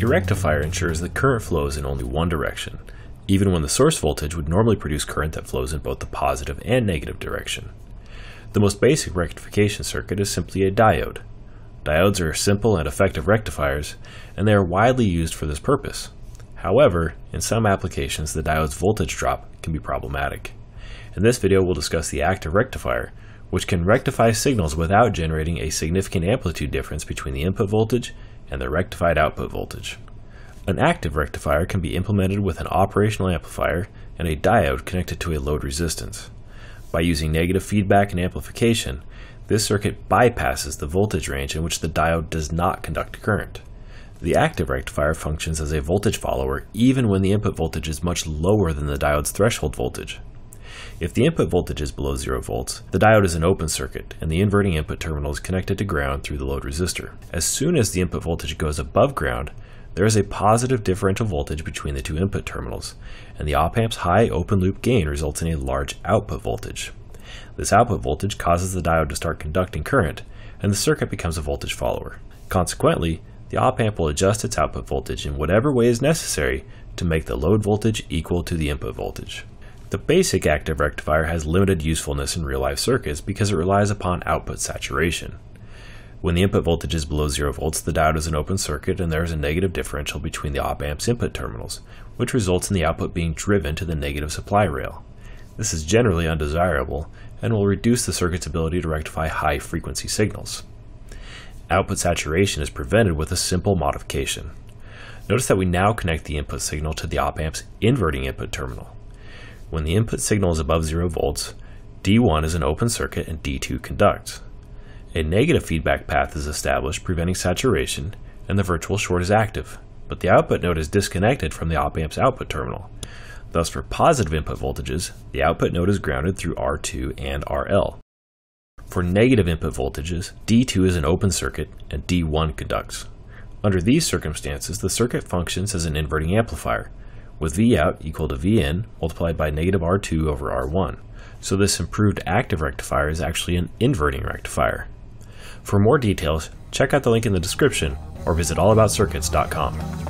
A rectifier ensures that current flows in only one direction, even when the source voltage would normally produce current that flows in both the positive and negative direction. The most basic rectification circuit is simply a diode. Diodes are simple and effective rectifiers, and they are widely used for this purpose. However, in some applications the diode's voltage drop can be problematic. In this video we'll discuss the active rectifier, which can rectify signals without generating a significant amplitude difference between the input voltage and the rectified output voltage. An active rectifier can be implemented with an operational amplifier and a diode connected to a load resistance. By using negative feedback and amplification, this circuit bypasses the voltage range in which the diode does not conduct current. The active rectifier functions as a voltage follower even when the input voltage is much lower than the diode's threshold voltage. If the input voltage is below 0 volts, the diode is an open circuit and the inverting input terminal is connected to ground through the load resistor. As soon as the input voltage goes above ground, there is a positive differential voltage between the two input terminals, and the op-amp's high open loop gain results in a large output voltage. This output voltage causes the diode to start conducting current, and the circuit becomes a voltage follower. Consequently, the op-amp will adjust its output voltage in whatever way is necessary to make the load voltage equal to the input voltage. The basic active rectifier has limited usefulness in real-life circuits because it relies upon output saturation. When the input voltage is below 0 volts, the diode is an open circuit and there is a negative differential between the op-amp's input terminals, which results in the output being driven to the negative supply rail. This is generally undesirable and will reduce the circuit's ability to rectify high frequency signals. Output saturation is prevented with a simple modification. Notice that we now connect the input signal to the op-amp's inverting input terminal. When the input signal is above 0 volts, D1 is an open circuit and D2 conducts. A negative feedback path is established preventing saturation and the virtual short is active, but the output node is disconnected from the op-amp's output terminal. Thus for positive input voltages, the output node is grounded through R2 and RL. For negative input voltages, D2 is an open circuit and D1 conducts. Under these circumstances, the circuit functions as an inverting amplifier, with V out equal to Vin multiplied by negative R2 over R1. So this improved active rectifier is actually an inverting rectifier. For more details, check out the link in the description or visit allaboutcircuits.com.